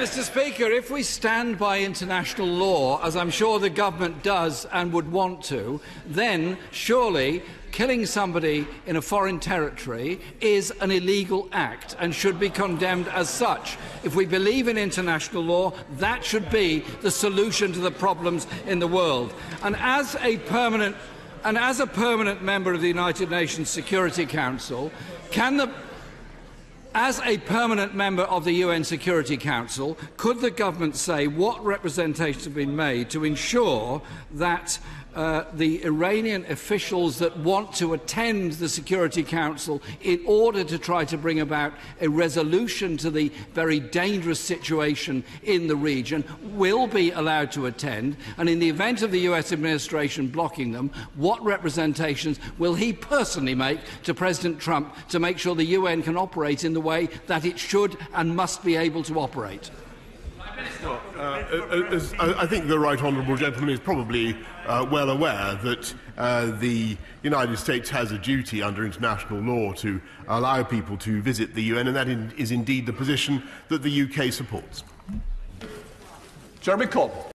Mr Speaker, if we stand by international law, as I'm sure the government does and would want to, then surely killing somebody in a foreign territory is an illegal act and should be condemned as such. If we believe in international law, that should be the solution to the problems in the world. And as a permanent and as a permanent member of the United Nations Security Council, can the as a permanent member of the UN Security Council, could the government say what representations have been made to ensure that uh, the Iranian officials that want to attend the Security Council in order to try to bring about a resolution to the very dangerous situation in the region will be allowed to attend? And in the event of the US administration blocking them, what representations will he personally make to President Trump to make sure the UN can operate in the way that it should and must be able to operate? Well, uh, as, I think the right honourable gentleman is probably uh, well aware that uh, the United States has a duty under international law to allow people to visit the UN, and that in, is indeed the position that the UK supports. Jeremy Corbyn.